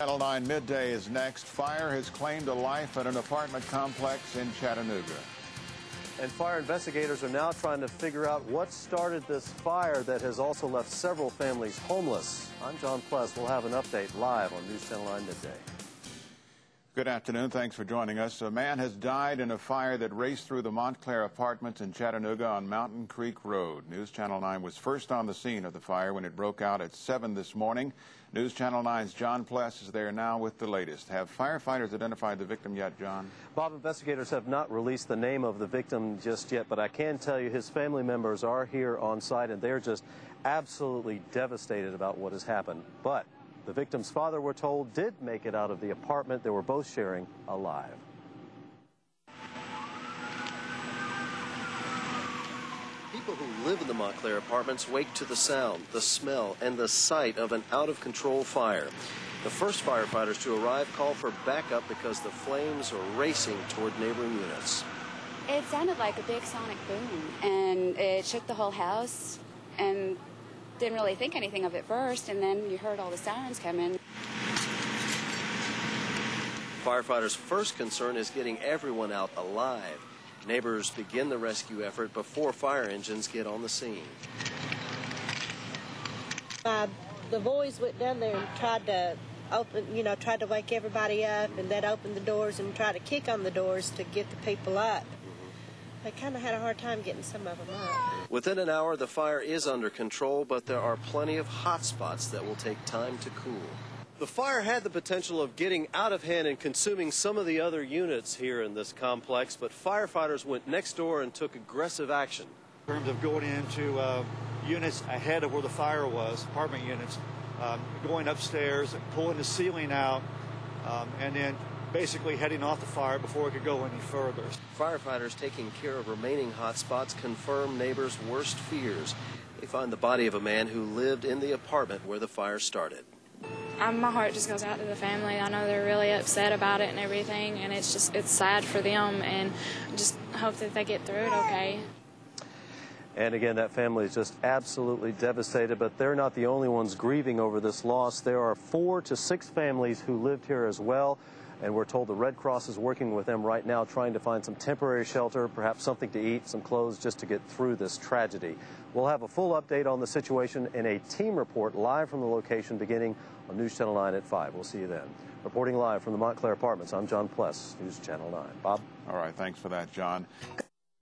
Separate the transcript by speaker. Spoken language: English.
Speaker 1: Channel 9 Midday is next. Fire has claimed a life at an apartment complex in Chattanooga.
Speaker 2: And fire investigators are now trying to figure out what started this fire that has also left several families homeless. I'm John Pless. We'll have an update live on News Channel 9 Midday.
Speaker 1: Good afternoon. Thanks for joining us. A man has died in a fire that raced through the Montclair apartments in Chattanooga on Mountain Creek Road. News Channel 9 was first on the scene of the fire when it broke out at 7 this morning. News Channel 9's John Pless is there now with the latest. Have firefighters identified the victim yet, John?
Speaker 2: Bob, investigators have not released the name of the victim just yet, but I can tell you his family members are here on site and they're just absolutely devastated about what has happened. But the victim's father, we're told, did make it out of the apartment they were both sharing alive. People who live in the Montclair apartments wake to the sound, the smell, and the sight of an out-of-control fire. The first firefighters to arrive call for backup because the flames are racing toward neighboring units.
Speaker 3: It sounded like a big sonic boom, and it shook the whole house, and didn't really think anything of it first, and then you heard all the sirens come in.
Speaker 2: Firefighters' first concern is getting everyone out alive. Neighbors begin the rescue effort before fire engines get on the scene.
Speaker 4: Uh, the boys went down there and tried to open, you know, tried to wake everybody up and then open the doors and try to kick on the doors to get the people up. They kind of had a hard time getting some of them up.
Speaker 2: Within an hour, the fire is under control, but there are plenty of hot spots that will take time to cool. The fire had the potential of getting out of hand and consuming some of the other units here in this complex, but firefighters went next door and took aggressive action.
Speaker 5: In terms of going into uh, units ahead of where the fire was, apartment units, um, going upstairs, pulling the ceiling out, um, and then basically heading off the fire before it could go any further.
Speaker 2: Firefighters taking care of remaining hot spots confirm neighbors' worst fears. They find the body of a man who lived in the apartment where the fire started.
Speaker 6: Um, my heart just goes out to the family. I know they're really upset about it and everything, and it's just it's sad for them, and just hope that they get through it okay.
Speaker 2: And again, that family is just absolutely devastated, but they're not the only ones grieving over this loss. There are four to six families who lived here as well and we're told the Red Cross is working with them right now trying to find some temporary shelter, perhaps something to eat, some clothes just to get through this tragedy. We'll have a full update on the situation in a team report live from the location beginning on News Channel 9 at 5. We'll see you then. Reporting live from the Montclair Apartments, I'm John Pless, News Channel 9. Bob?
Speaker 1: All right, thanks for that, John.